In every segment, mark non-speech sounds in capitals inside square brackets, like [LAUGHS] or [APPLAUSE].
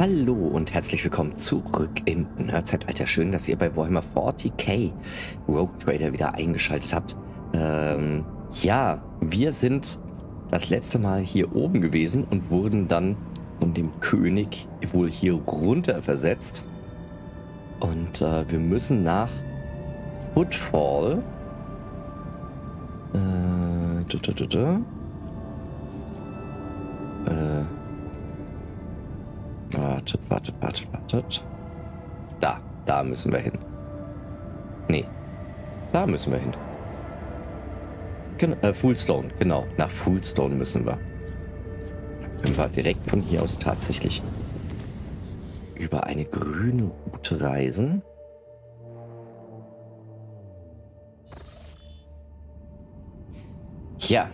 Hallo und herzlich willkommen zurück im Nerdzeitalter. Schön, dass ihr bei Warhammer 40k Rogue Trader wieder eingeschaltet habt. Ähm, ja, wir sind das letzte Mal hier oben gewesen und wurden dann von dem König wohl hier runter versetzt. Und äh, wir müssen nach Footfall. Äh, da, da, da, da. Äh, Wartet, wartet, wartet, wartet. Da, da müssen wir hin. Nee. Da müssen wir hin. Gen äh, Fullstone, genau. Nach Fullstone müssen wir. Können wir direkt von hier aus tatsächlich über eine grüne Route reisen. Ja,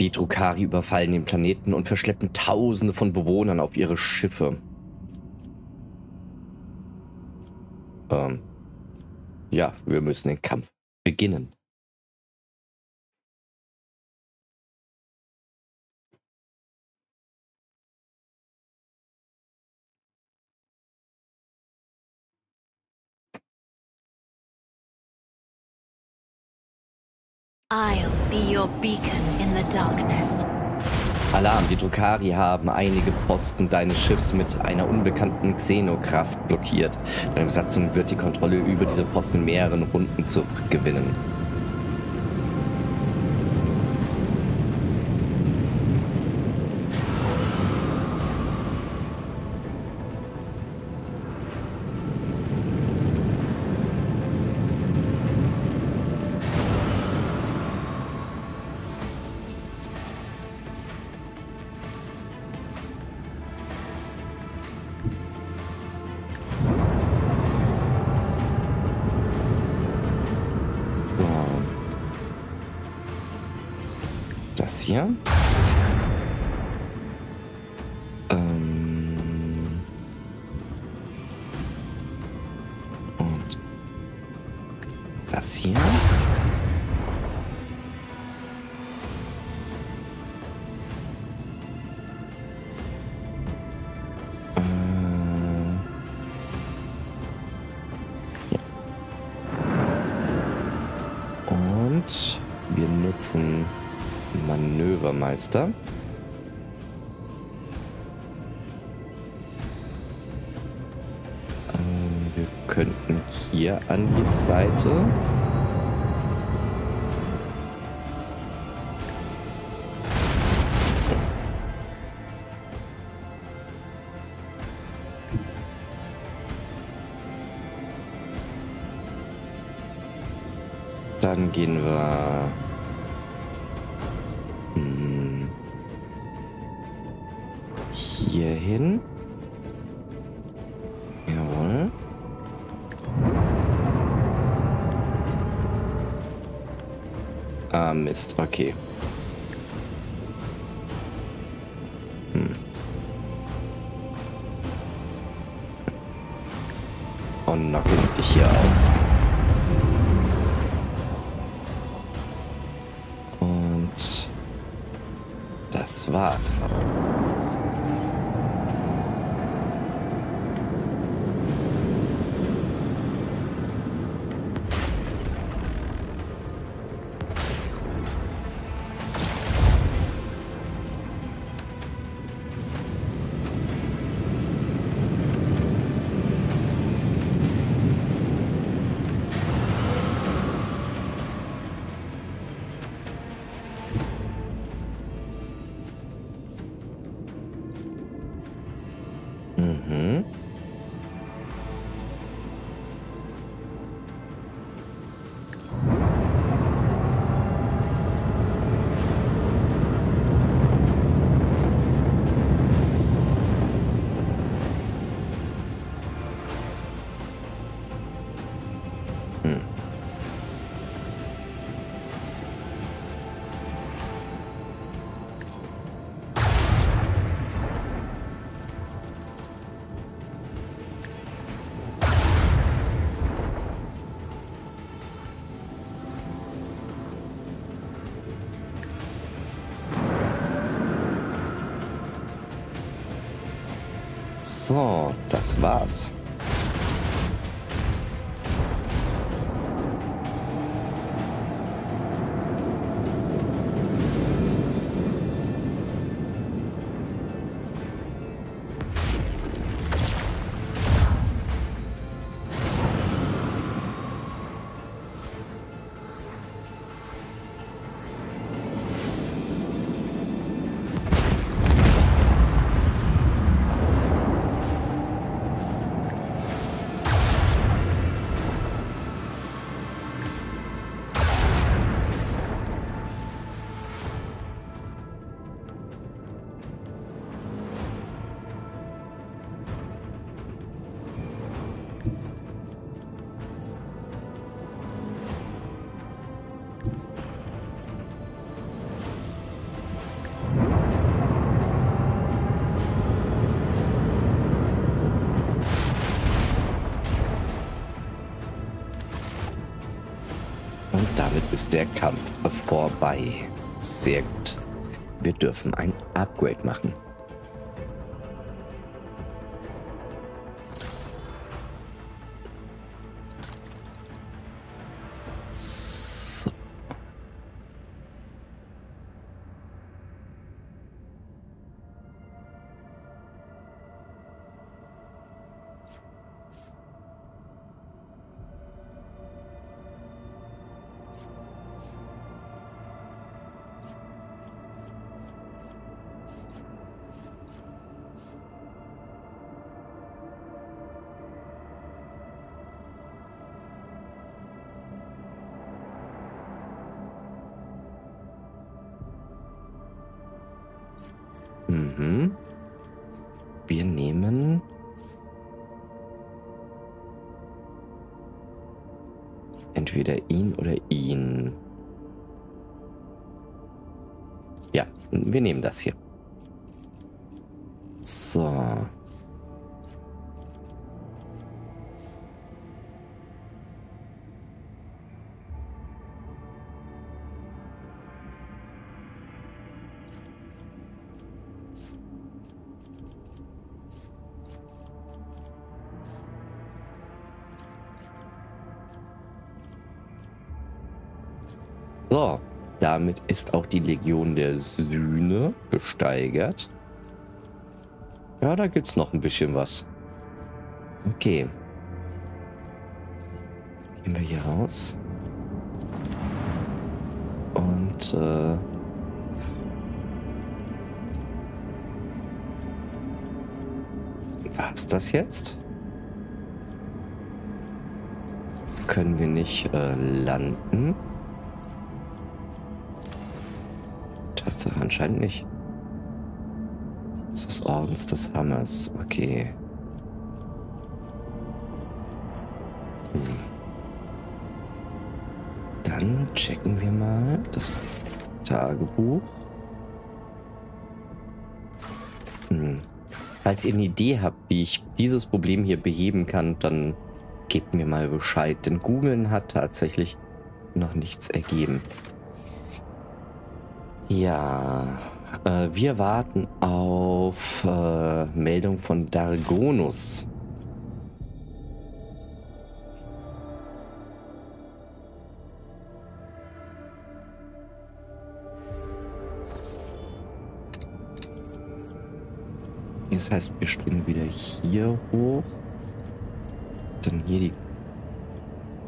Die Drukari überfallen den Planeten und verschleppen Tausende von Bewohnern auf ihre Schiffe. Ähm, ja, wir müssen den Kampf beginnen. I'll be your beacon. Alarm, die Drukari haben einige Posten deines Schiffs mit einer unbekannten Xenokraft blockiert. Deine Besatzung wird die Kontrolle über diese Posten in mehreren Runden zurückgewinnen. Das Manövermeister. Ähm, wir könnten hier an die Seite. Dann gehen wir hier hin. Jawohl. Ah, Mist. Okay. Hm. Und knocke dich hier aus. Das war's. Der Kampf vorbei. Sehr gut. Wir dürfen ein Upgrade machen. Mhm. Wir nehmen. Entweder ihn oder ihn. Ja, wir nehmen das hier. So. Damit ist auch die Legion der Sühne gesteigert. Ja, da gibt es noch ein bisschen was. Okay. Gehen wir hier raus. Und äh, was das jetzt? Können wir nicht äh, landen? Tatsache anscheinend nicht. Das ist Ordens des Hammers. Okay. Hm. Dann checken wir mal das Tagebuch. Hm. Falls ihr eine Idee habt, wie ich dieses Problem hier beheben kann, dann gebt mir mal Bescheid. Denn Googlen hat tatsächlich noch nichts ergeben. Ja, äh, wir warten auf äh, Meldung von Dargonus. Das heißt, wir springen wieder hier hoch. Dann hier die,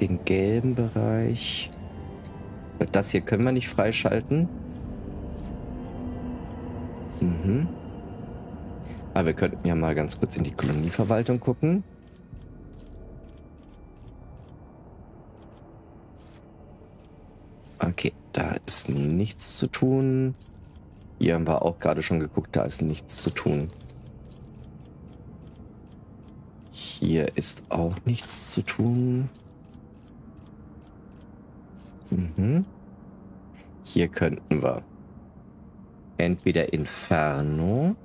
den gelben Bereich. Das hier können wir nicht freischalten. Mhm. Aber wir könnten ja mal ganz kurz in die Kolonieverwaltung gucken. Okay, da ist nichts zu tun. Hier haben wir auch gerade schon geguckt, da ist nichts zu tun. Hier ist auch nichts zu tun. Mhm. Hier könnten wir entweder Inferno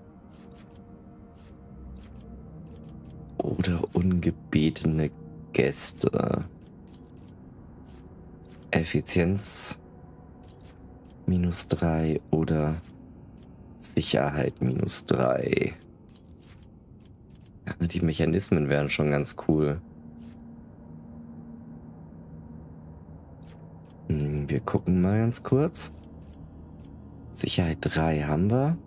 oder ungebetene Gäste. Effizienz minus 3 oder Sicherheit minus 3. Die Mechanismen wären schon ganz cool. Hm, wir gucken mal ganz kurz. Sicherheit 3 haben wir.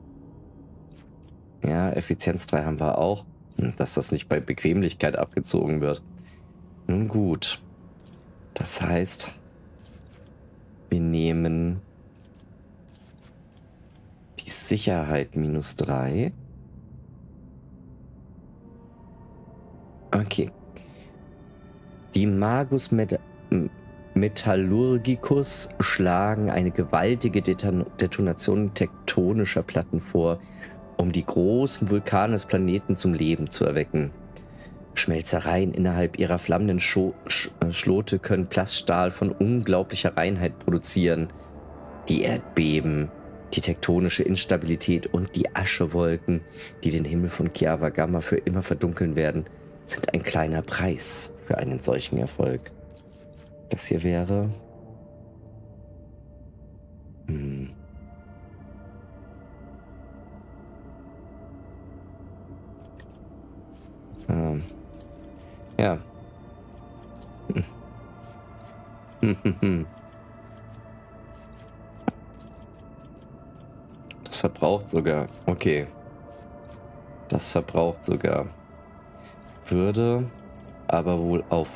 Ja, Effizienz 3 haben wir auch. Hm, dass das nicht bei Bequemlichkeit abgezogen wird. Nun gut. Das heißt, wir nehmen die Sicherheit minus 3. Okay. Die Magus Met Metallurgicus schlagen eine gewaltige Deton Detonation tektonischer Platten vor, um die großen Vulkane des Planeten zum Leben zu erwecken. Schmelzereien innerhalb ihrer flammenden Scho Sch Schlote können Plaststahl von unglaublicher Reinheit produzieren. Die Erdbeben, die tektonische Instabilität und die Aschewolken, die den Himmel von Kiava Gamma für immer verdunkeln werden, sind ein kleiner Preis für einen solchen Erfolg. Das hier wäre... Hm. Ähm. Ja. [LAUGHS] Das verbraucht sogar. Okay. Das verbraucht sogar. Würde aber wohl auf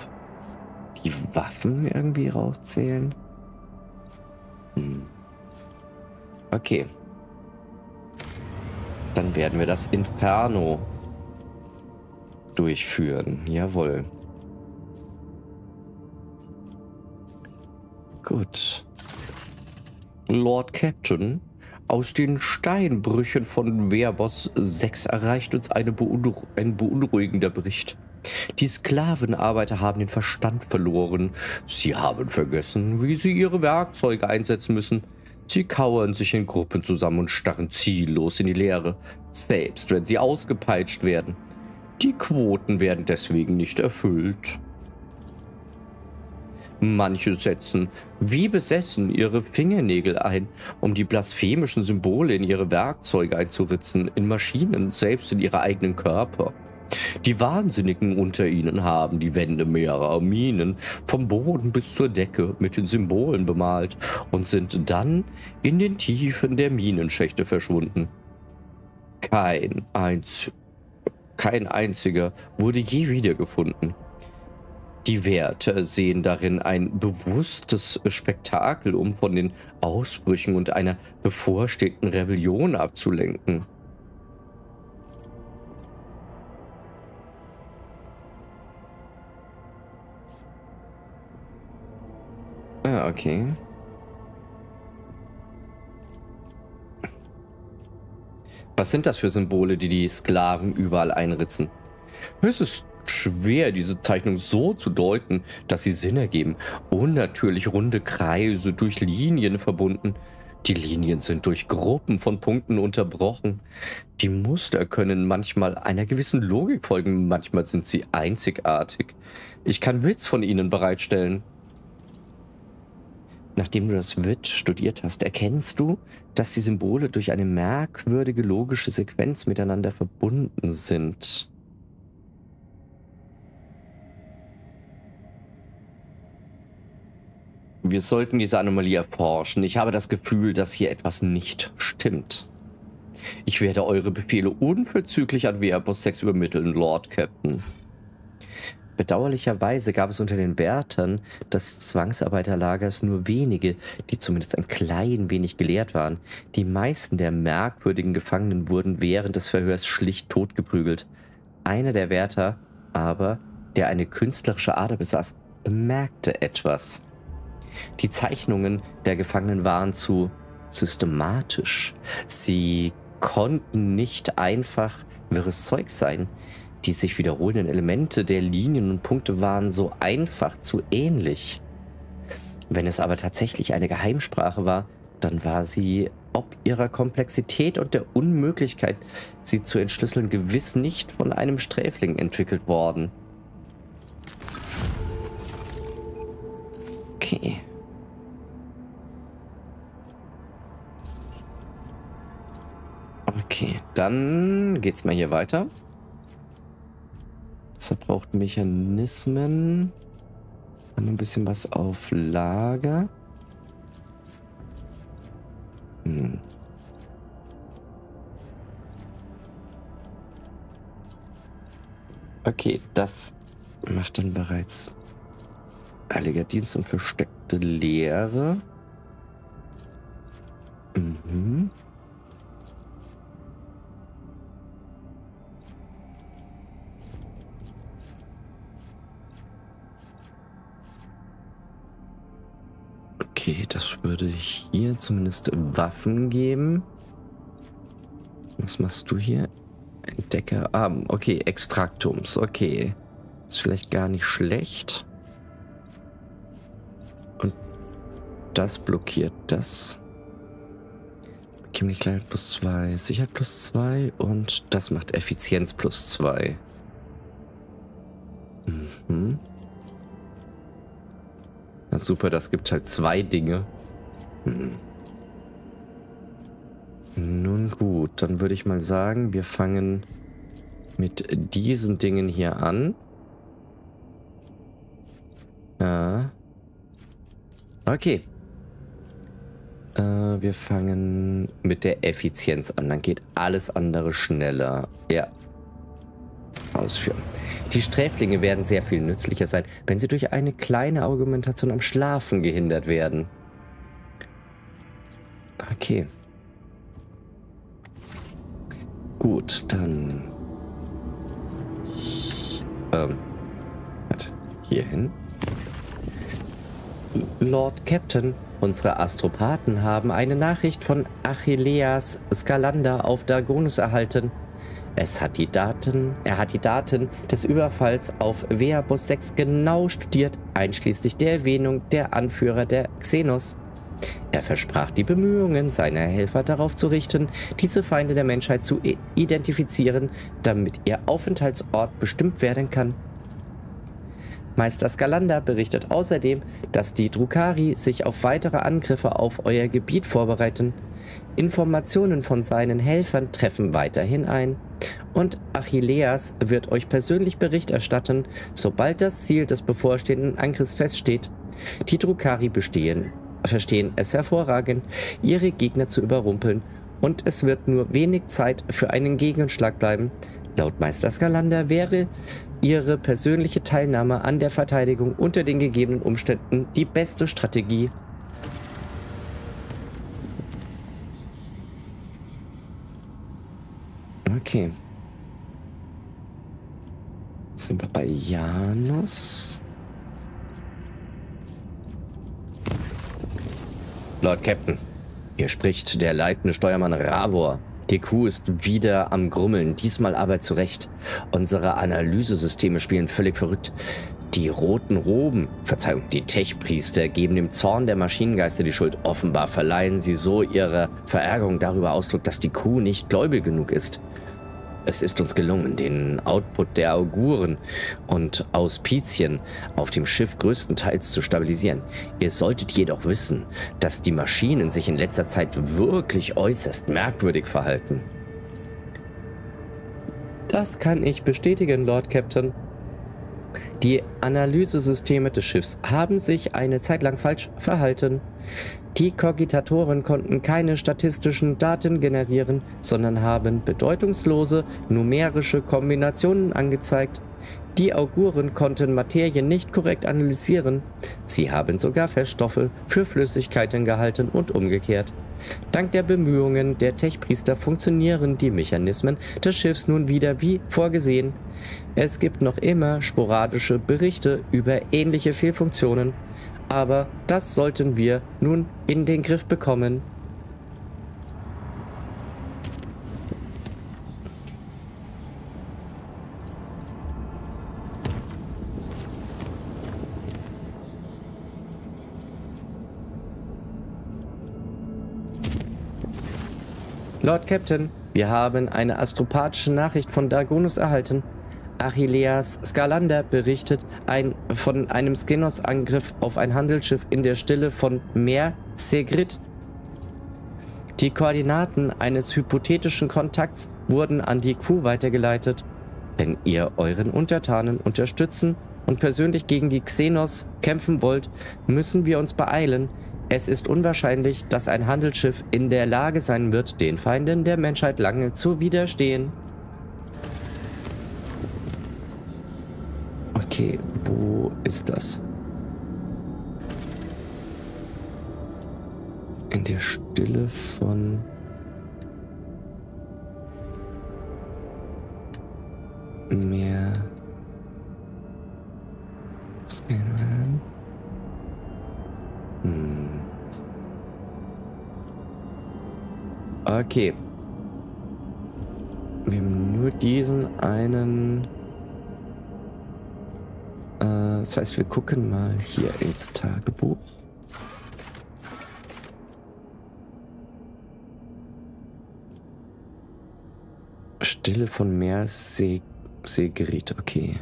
die Waffen irgendwie raufzählen. Hm. Okay. Dann werden wir das Inferno durchführen. Jawohl. Gut. Lord Captain, aus den Steinbrüchen von Werbos 6 erreicht uns eine beunruh ein beunruhigender Bericht. Die Sklavenarbeiter haben den Verstand verloren. Sie haben vergessen, wie sie ihre Werkzeuge einsetzen müssen. Sie kauern sich in Gruppen zusammen und starren ziellos in die Leere, selbst wenn sie ausgepeitscht werden. Die Quoten werden deswegen nicht erfüllt. Manche setzen wie besessen ihre Fingernägel ein, um die blasphemischen Symbole in ihre Werkzeuge einzuritzen, in Maschinen, selbst in ihre eigenen Körper. Die Wahnsinnigen unter ihnen haben die Wände mehrerer Minen vom Boden bis zur Decke mit den Symbolen bemalt und sind dann in den Tiefen der Minenschächte verschwunden. Kein, einz kein einziger wurde je wiedergefunden. Die Wärter sehen darin ein bewusstes Spektakel, um von den Ausbrüchen und einer bevorstehenden Rebellion abzulenken. Okay. Was sind das für Symbole, die die Sklaven überall einritzen? Es ist schwer, diese Zeichnung so zu deuten, dass sie Sinn ergeben. Unnatürlich runde Kreise durch Linien verbunden. Die Linien sind durch Gruppen von Punkten unterbrochen. Die Muster können manchmal einer gewissen Logik folgen, manchmal sind sie einzigartig. Ich kann Witz von ihnen bereitstellen. Nachdem du das WIT studiert hast, erkennst du, dass die Symbole durch eine merkwürdige logische Sequenz miteinander verbunden sind. Wir sollten diese Anomalie erforschen. Ich habe das Gefühl, dass hier etwas nicht stimmt. Ich werde eure Befehle unverzüglich an Verbos 6 übermitteln, Lord Captain. Bedauerlicherweise gab es unter den Wärtern des Zwangsarbeiterlagers nur wenige, die zumindest ein klein wenig gelehrt waren. Die meisten der merkwürdigen Gefangenen wurden während des Verhörs schlicht totgeprügelt. Einer der Wärter aber, der eine künstlerische Ader besaß, bemerkte etwas. Die Zeichnungen der Gefangenen waren zu systematisch. Sie konnten nicht einfach wirres Zeug sein. Die sich wiederholenden Elemente der Linien und Punkte waren so einfach zu ähnlich. Wenn es aber tatsächlich eine Geheimsprache war, dann war sie ob ihrer Komplexität und der Unmöglichkeit, sie zu entschlüsseln, gewiss nicht von einem Sträfling entwickelt worden. Okay. Okay, dann geht's mal hier weiter. Das braucht Mechanismen. Haben ein bisschen was auf Lager. Hm. Okay, das macht dann bereits Heiliger Dienst und versteckte Lehre. Mhm. Würde hier zumindest Waffen geben. Was machst du hier? Entdecker. Ah, okay, Extraktums. Okay. Ist vielleicht gar nicht schlecht. Und das blockiert das. Bekömmlichkeit plus 2, Sicherheit plus 2 und das macht Effizienz plus 2. Mhm. Na super, das gibt halt zwei Dinge. Nun gut, dann würde ich mal sagen, wir fangen mit diesen Dingen hier an. Ja. Okay. Äh, wir fangen mit der Effizienz an. Dann geht alles andere schneller. Ja. Ausführen. Die Sträflinge werden sehr viel nützlicher sein, wenn sie durch eine kleine Argumentation am Schlafen gehindert werden. Okay. Gut, dann... Ähm... Hier hin. Lord Captain, unsere Astropathen haben eine Nachricht von Achilleas Skalander auf Dagonus erhalten. Es hat die Daten, er hat die Daten des Überfalls auf Weabus 6 genau studiert, einschließlich der Erwähnung der Anführer der Xenos. Er versprach die Bemühungen seiner Helfer darauf zu richten, diese Feinde der Menschheit zu identifizieren, damit ihr Aufenthaltsort bestimmt werden kann. Meister Skalander berichtet außerdem, dass die Drukari sich auf weitere Angriffe auf euer Gebiet vorbereiten. Informationen von seinen Helfern treffen weiterhin ein. Und Achilleas wird euch persönlich Bericht erstatten, sobald das Ziel des bevorstehenden Angriffs feststeht. Die Drukari bestehen, verstehen es hervorragend, ihre Gegner zu überrumpeln und es wird nur wenig Zeit für einen Gegenschlag bleiben. Laut Meister Skalander wäre ihre persönliche Teilnahme an der Verteidigung unter den gegebenen Umständen die beste Strategie. Okay. Jetzt sind wir bei Janus. Lord Captain, hier spricht der leitende Steuermann Ravor. Die Kuh ist wieder am Grummeln, diesmal aber zurecht. Unsere Analysesysteme spielen völlig verrückt. Die roten Roben, Verzeihung, die Tech-Priester geben dem Zorn der Maschinengeister die Schuld. Offenbar verleihen sie so ihre Verärgerung darüber Ausdruck, dass die Kuh nicht gläubig genug ist. Es ist uns gelungen, den Output der Auguren und Auspizien auf dem Schiff größtenteils zu stabilisieren. Ihr solltet jedoch wissen, dass die Maschinen sich in letzter Zeit wirklich äußerst merkwürdig verhalten. Das kann ich bestätigen, Lord Captain. Die Analysesysteme des Schiffs haben sich eine Zeit lang falsch verhalten. Die Kogitatoren konnten keine statistischen Daten generieren, sondern haben bedeutungslose numerische Kombinationen angezeigt. Die Auguren konnten Materie nicht korrekt analysieren. Sie haben sogar Feststoffe für Flüssigkeiten gehalten und umgekehrt. Dank der Bemühungen der Techpriester funktionieren die Mechanismen des Schiffs nun wieder wie vorgesehen. Es gibt noch immer sporadische Berichte über ähnliche Fehlfunktionen aber das sollten wir nun in den Griff bekommen. Lord Captain, wir haben eine astropathische Nachricht von Dagonus erhalten. Achilleas Skalander berichtet ein, von einem Skenos-Angriff auf ein Handelsschiff in der Stille von Meer Segrit. Die Koordinaten eines hypothetischen Kontakts wurden an die Crew weitergeleitet. Wenn ihr euren Untertanen unterstützen und persönlich gegen die Xenos kämpfen wollt, müssen wir uns beeilen. Es ist unwahrscheinlich, dass ein Handelsschiff in der Lage sein wird, den Feinden der Menschheit lange zu widerstehen. Okay, wo ist das? In der Stille von... Mehr... Okay. Wir haben nur diesen einen... Äh, das heißt, wir gucken mal hier ins Tagebuch. Stille von Meer See Seegeriet, okay.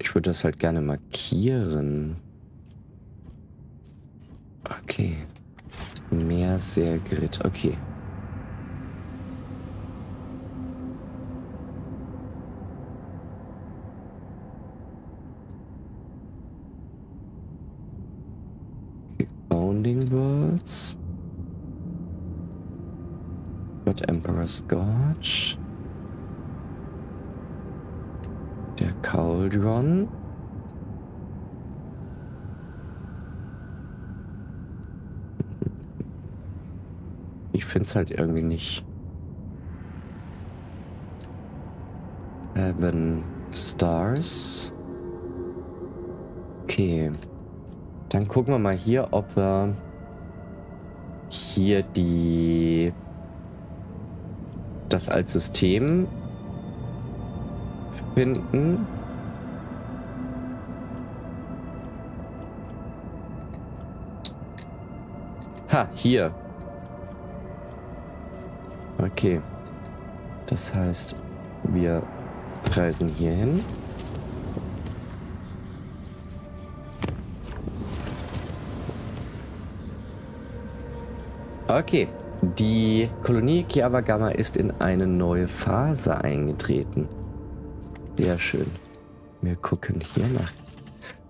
Ich würde das halt gerne markieren. Okay. Meer Seegeriet, okay. Bounding Worlds. Got Emperor's Gorge. Der Cauldron. Finde es halt irgendwie nicht. Seven Stars. Okay. Dann gucken wir mal hier, ob wir hier die das als System finden. Ha, hier. Okay. Das heißt, wir reisen hier hin. Okay. Die Kolonie Kiawagama ist in eine neue Phase eingetreten. Sehr schön. Wir gucken hier nach.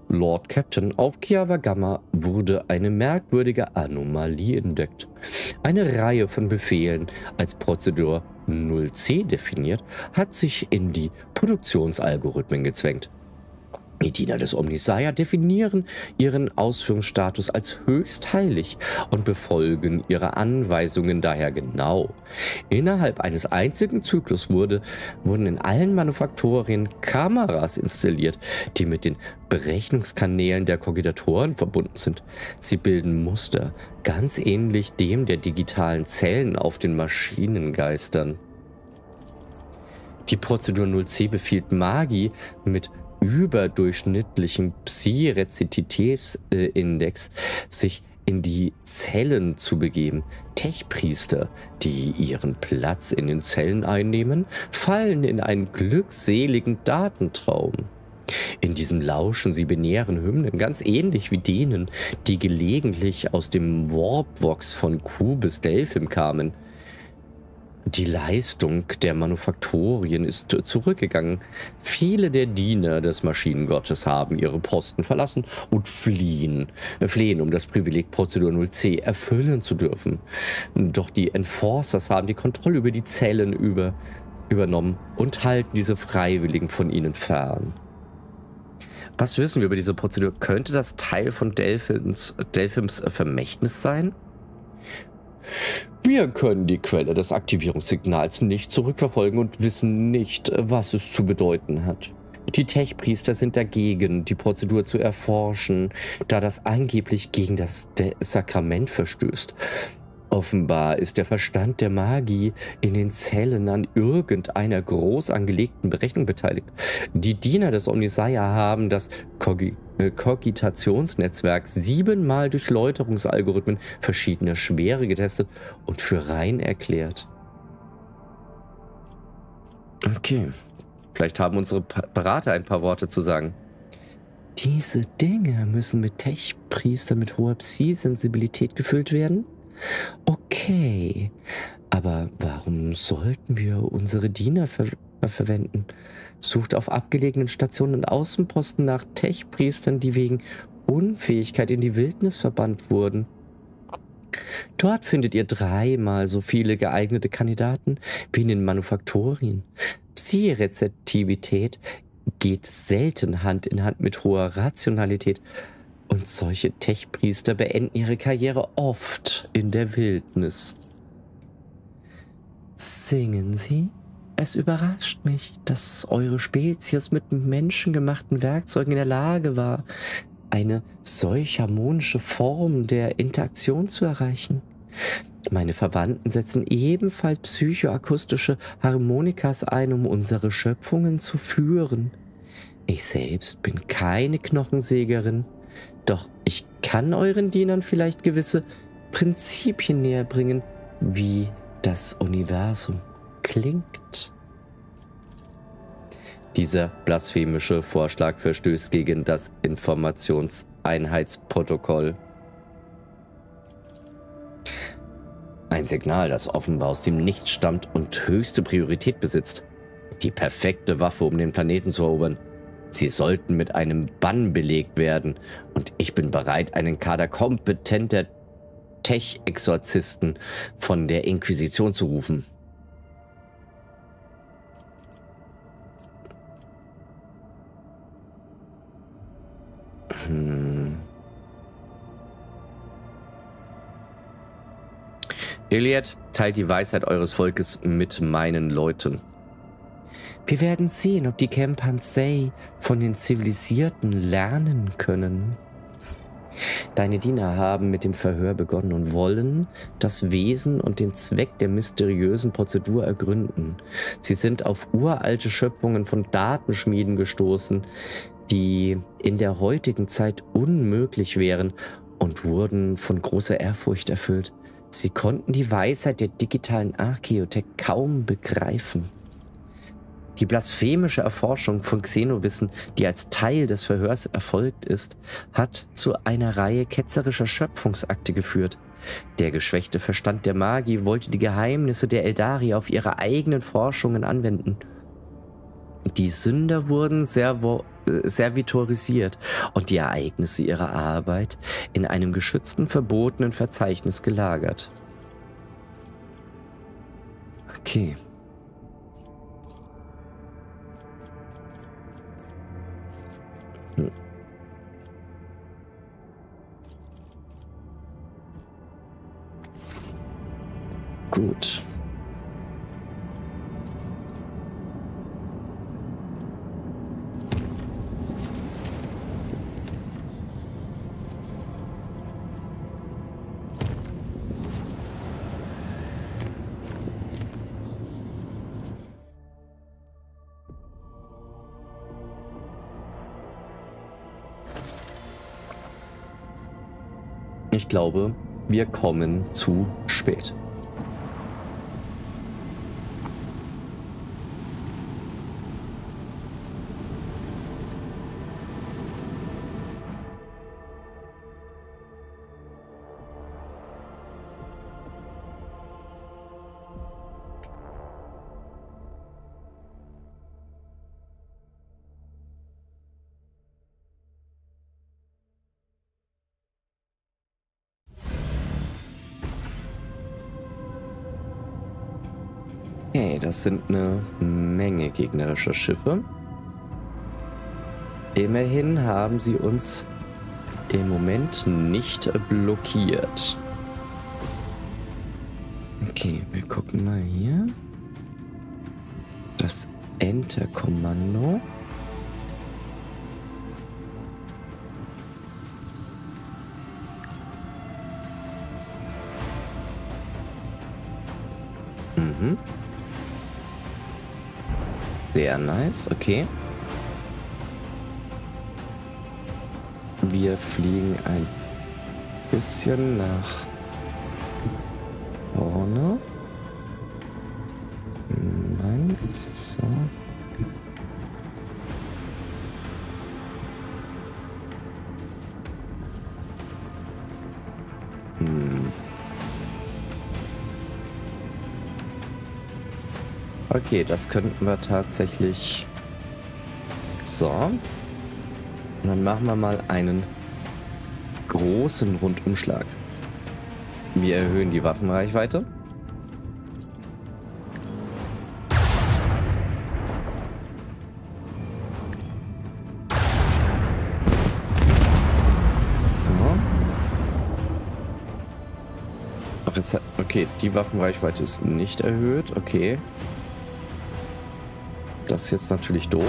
Lord Captain, auf Kiawagama wurde eine merkwürdige Anomalie entdeckt. Eine Reihe von Befehlen als Prozedur 0C definiert, hat sich in die Produktionsalgorithmen gezwängt. Die Diener des Omnisaya definieren ihren Ausführungsstatus als höchst heilig und befolgen ihre Anweisungen daher genau. Innerhalb eines einzigen Zyklus wurde, wurden in allen Manufaktorien Kameras installiert, die mit den Berechnungskanälen der Kogitatoren verbunden sind. Sie bilden Muster, ganz ähnlich dem der digitalen Zellen auf den Maschinengeistern. Die Prozedur 0C befiehlt Magi mit überdurchschnittlichen Psi-Rezitivitätsindex sich in die Zellen zu begeben. Tech-Priester, die ihren Platz in den Zellen einnehmen, fallen in einen glückseligen Datentraum. In diesem lauschen sie binären Hymnen, ganz ähnlich wie denen, die gelegentlich aus dem Warpvox von Q bis Delphim kamen. Die Leistung der Manufaktorien ist zurückgegangen. Viele der Diener des Maschinengottes haben ihre Posten verlassen und fliehen, flehen, um das Privileg Prozedur 0C erfüllen zu dürfen. Doch die Enforcers haben die Kontrolle über die Zellen über, übernommen und halten diese Freiwilligen von ihnen fern. Was wissen wir über diese Prozedur? Könnte das Teil von Delphins, Delphims Vermächtnis sein? Wir können die Quelle des Aktivierungssignals nicht zurückverfolgen und wissen nicht, was es zu bedeuten hat. Die Tech-Priester sind dagegen, die Prozedur zu erforschen, da das angeblich gegen das De Sakrament verstößt. Offenbar ist der Verstand der Magie in den Zellen an irgendeiner groß angelegten Berechnung beteiligt. Die Diener des Omnisaya haben das Kogi äh, Kogitationsnetzwerk siebenmal durch Läuterungsalgorithmen verschiedener Schwere getestet und für rein erklärt. Okay, vielleicht haben unsere Berater ein paar Worte zu sagen. Diese Dinge müssen mit Tech-Priestern mit hoher Psi-Sensibilität gefüllt werden? Okay, aber warum sollten wir unsere Diener ver verwenden. Sucht auf abgelegenen Stationen und Außenposten nach Tech-Priestern, die wegen Unfähigkeit in die Wildnis verbannt wurden. Dort findet ihr dreimal so viele geeignete Kandidaten wie in den Manufaktorien. Psi-Rezeptivität geht selten Hand in Hand mit hoher Rationalität und solche Tech-Priester beenden ihre Karriere oft in der Wildnis. Singen Sie? Es überrascht mich, dass eure Spezies mit menschengemachten Werkzeugen in der Lage war, eine solch harmonische Form der Interaktion zu erreichen. Meine Verwandten setzen ebenfalls psychoakustische Harmonikas ein, um unsere Schöpfungen zu führen. Ich selbst bin keine Knochensägerin, doch ich kann euren Dienern vielleicht gewisse Prinzipien näher bringen, wie das Universum klingt. Dieser blasphemische Vorschlag verstößt gegen das Informationseinheitsprotokoll. Ein Signal, das offenbar aus dem Nichts stammt und höchste Priorität besitzt. Die perfekte Waffe, um den Planeten zu erobern. Sie sollten mit einem Bann belegt werden und ich bin bereit, einen Kader kompetenter Tech-Exorzisten von der Inquisition zu rufen. Hm. Iliad, teilt die Weisheit eures Volkes mit meinen Leuten. Wir werden sehen, ob die Kempansei von den Zivilisierten lernen können. Deine Diener haben mit dem Verhör begonnen und wollen das Wesen und den Zweck der mysteriösen Prozedur ergründen. Sie sind auf uralte Schöpfungen von Datenschmieden gestoßen, die in der heutigen Zeit unmöglich wären und wurden von großer Ehrfurcht erfüllt. Sie konnten die Weisheit der digitalen Archäotech kaum begreifen. Die blasphemische Erforschung von Xenowissen, die als Teil des Verhörs erfolgt ist, hat zu einer Reihe ketzerischer Schöpfungsakte geführt. Der geschwächte Verstand der Magi wollte die Geheimnisse der Eldari auf ihre eigenen Forschungen anwenden. Die Sünder wurden servo äh, servitorisiert und die Ereignisse ihrer Arbeit in einem geschützten, verbotenen Verzeichnis gelagert. Okay. Gut. Ich glaube, wir kommen zu spät. Okay, das sind eine Menge gegnerischer Schiffe. Immerhin haben sie uns im Moment nicht blockiert. Okay, wir gucken mal hier. Das Enter-Kommando. Mhm. Sehr nice, okay. Wir fliegen ein bisschen nach Okay, das könnten wir tatsächlich... So. Und dann machen wir mal einen großen Rundumschlag. Wir erhöhen die Waffenreichweite. So. Ach, jetzt, okay, die Waffenreichweite ist nicht erhöht. Okay. Das ist jetzt natürlich doof.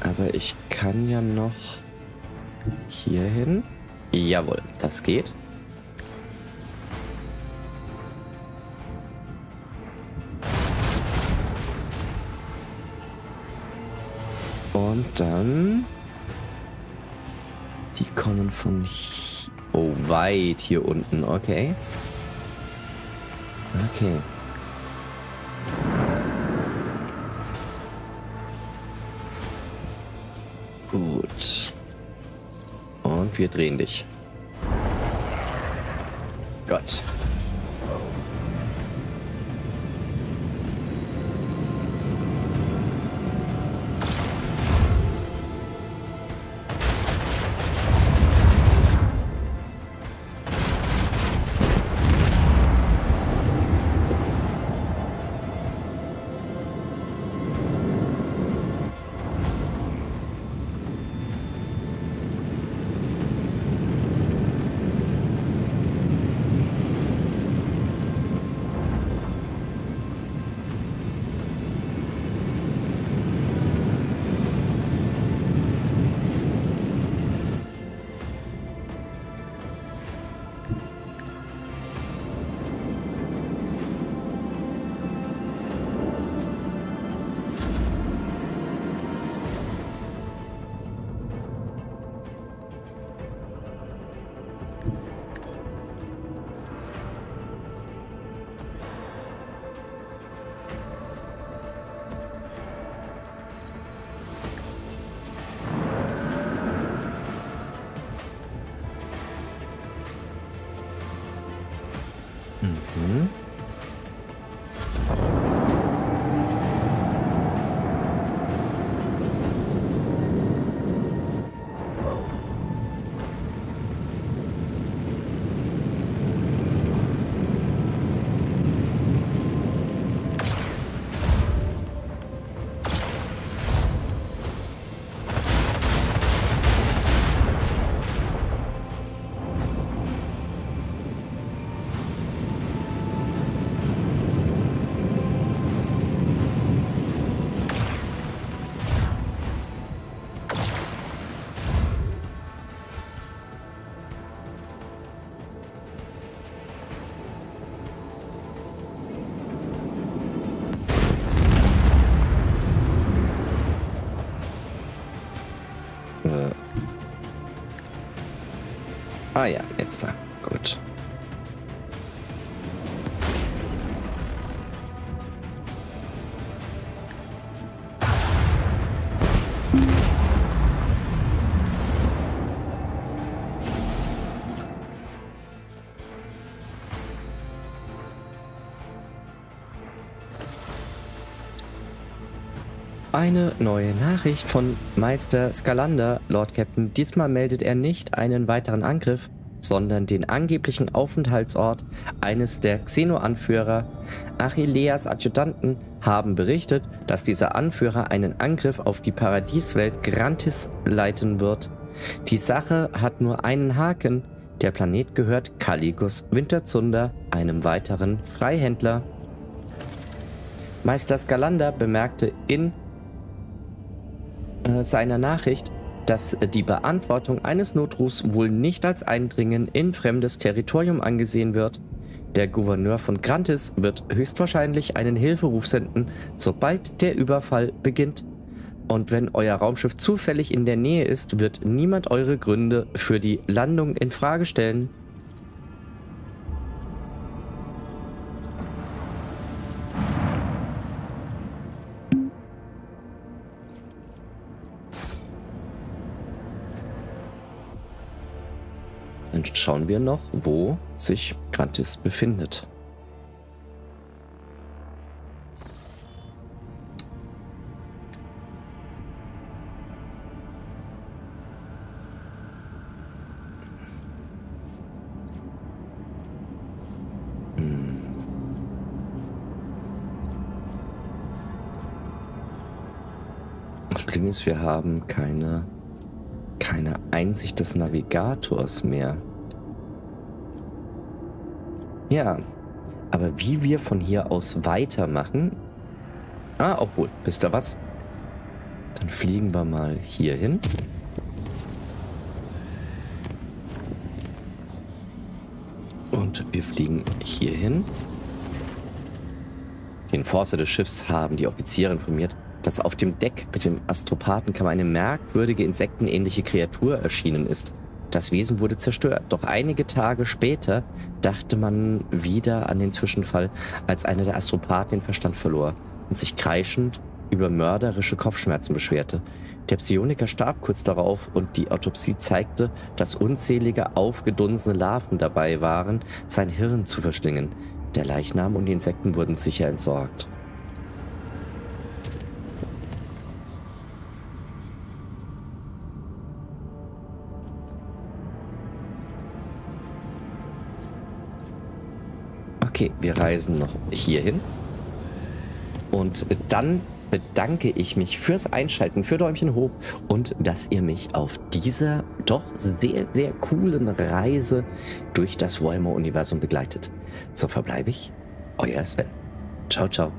Aber ich kann ja noch hier hin. Jawohl, das geht. Und dann... Die kommen von hier. Oh, weit hier unten. Okay. Okay. Gut. Und wir drehen dich. Gott. Ah ja, jetzt da. Gut. Eine neue Nachricht von Meister Skalander, Lord Captain. Diesmal meldet er nicht einen weiteren Angriff, sondern den angeblichen Aufenthaltsort eines der Xeno-Anführer. Achilleas Adjutanten haben berichtet, dass dieser Anführer einen Angriff auf die Paradieswelt Grantis leiten wird. Die Sache hat nur einen Haken. Der Planet gehört Caligus Winterzunder, einem weiteren Freihändler. Meister Skalander bemerkte in seiner Nachricht, dass die Beantwortung eines Notrufs wohl nicht als Eindringen in fremdes Territorium angesehen wird. Der Gouverneur von Grantis wird höchstwahrscheinlich einen Hilferuf senden, sobald der Überfall beginnt. Und wenn euer Raumschiff zufällig in der Nähe ist, wird niemand eure Gründe für die Landung in Frage stellen. Schauen wir noch, wo sich Grantis befindet. Problem ist, wir haben keine, keine Einsicht des Navigators mehr. Ja, aber wie wir von hier aus weitermachen... Ah, obwohl, wisst ihr was? Dann fliegen wir mal hier hin. Und wir fliegen hier hin. Den Forster des Schiffs haben die Offiziere informiert, dass auf dem Deck mit dem Astropathenkamm eine merkwürdige insektenähnliche Kreatur erschienen ist. Das Wesen wurde zerstört, doch einige Tage später dachte man wieder an den Zwischenfall, als einer der Astropathen den Verstand verlor und sich kreischend über mörderische Kopfschmerzen beschwerte. Der Psioniker starb kurz darauf und die Autopsie zeigte, dass unzählige aufgedunsene Larven dabei waren, sein Hirn zu verschlingen. Der Leichnam und die Insekten wurden sicher entsorgt. Okay, wir reisen noch hierhin. Und dann bedanke ich mich fürs Einschalten, für Däumchen hoch und dass ihr mich auf dieser doch sehr, sehr coolen Reise durch das Warhammer-Universum begleitet. So verbleibe ich, euer Sven. Ciao, ciao.